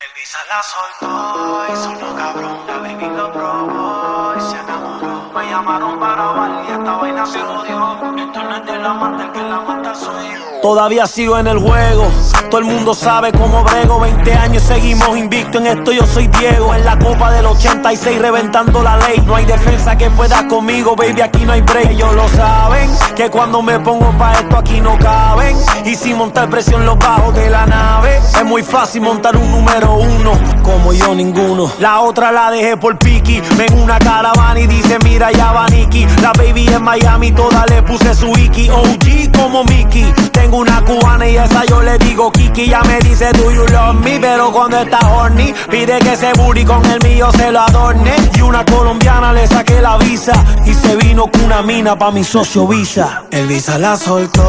Elisa la soltó y sonó cabrón. La baby lo probó y se enamoró. Me llamaron para bailar y esta vaina se jodió. Esto no es de la mata, el que la mata soy yo. Todavía sigo en el juego. Todo el mundo sabe cómo brego. 20 años seguimos invicto en esto. Yo soy Diego. En la copa del 86 reventando la ley. No hay defensa que pueda conmigo, baby. Aquí no hay break. Ellos lo saben. Que cuando me pongo pa' esto aquí no caben. Y sin montar presión los bajos de la nave. Es muy fácil montar un número uno. Como yo ninguno. La otra la dejé por Piki. Ven una caravana y dice mira ya va Nicky. La baby en Miami toda le puse su Iki. OG como Mickey. Una cubana y esa yo le digo Kiki. Ya me dice do you love me, pero cuando está horny pide que ese booty con el mío se lo adorne. Y una colombiana le saqué la visa y se vino con una mina pa mi socio Visa. El Visa la soltó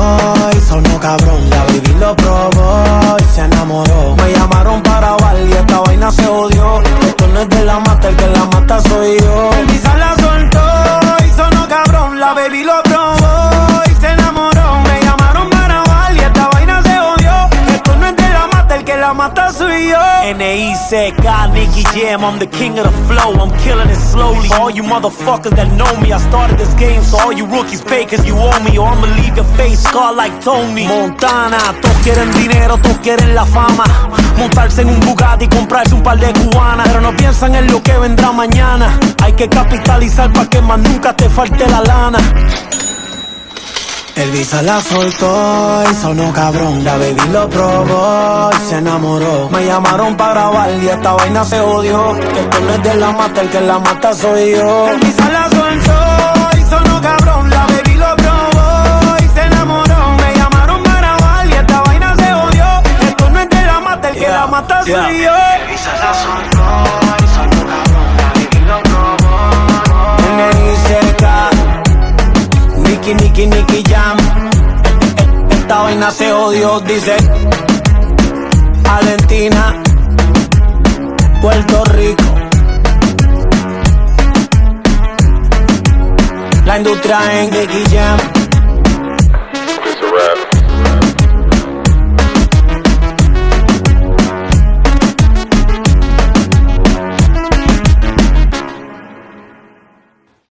y sonó cabrón. La baby lo probó y se enamoró. Me llamaron para bailar y esta vaina se odió. Esto no es de la mata, el que la mata soy yo. Yo. N-A-E-C-K, Nicky Jam, I'm the king of the flow, I'm killing it slowly. All you motherfuckers that know me, I started this game, so all you rookies pay cause you owe me, or I'ma leave your face scarred like Tony. Montana, todos quieren dinero, todos quieren la fama. Montarse en un Bugatti y comprarse un par de cubanas, pero no piensan en lo que vendrá mañana. Hay que capitalizar para que más nunca te falte la lana. El Visa la soltó y sonó cabrón. La baby lo probó y se enamoró. Me llamaron para grabar y esta vaina se odió. Esto no es de la mata, el que la mata soy yo. El Visa la soltó y sonó cabrón. La baby lo probó y se enamoró. Me llamaron para grabar y esta vaina se odió. Esto no es de la mata, el que la mata soy yo. El Visa la soltó Esta vaina se odió, dice Valentina, Puerto Rico. La industria en Jam.